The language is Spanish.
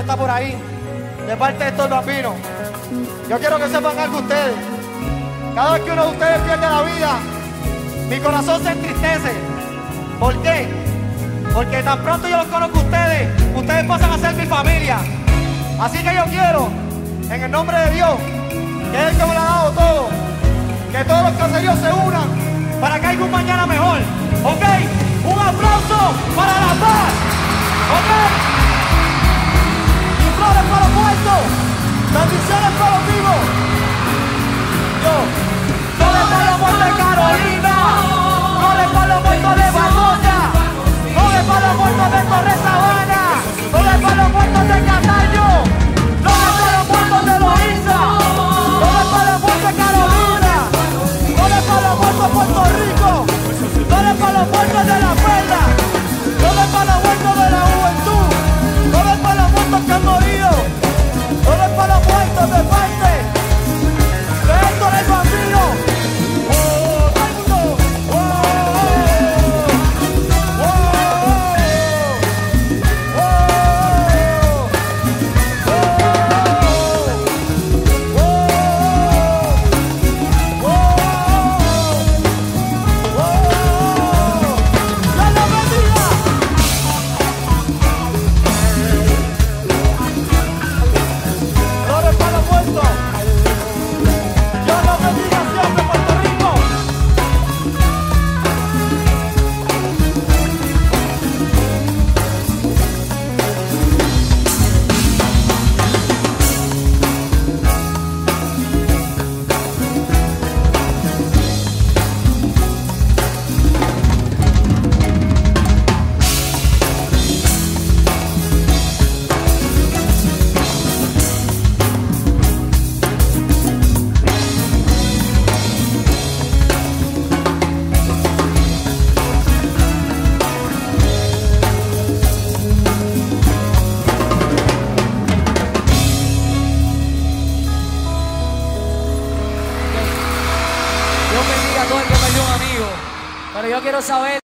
está por ahí, de parte de estos bambinos. Yo quiero que sepan algo ustedes. Cada vez que uno de ustedes pierde la vida, mi corazón se entristece. ¿Por qué? Porque tan pronto yo los conozco a ustedes, ustedes pasan a ser mi familia. Así que yo quiero, en el nombre de Dios, que es el que me lo ha dado todo, que todos los caseríos se unan Amigo. Pero yo quiero saber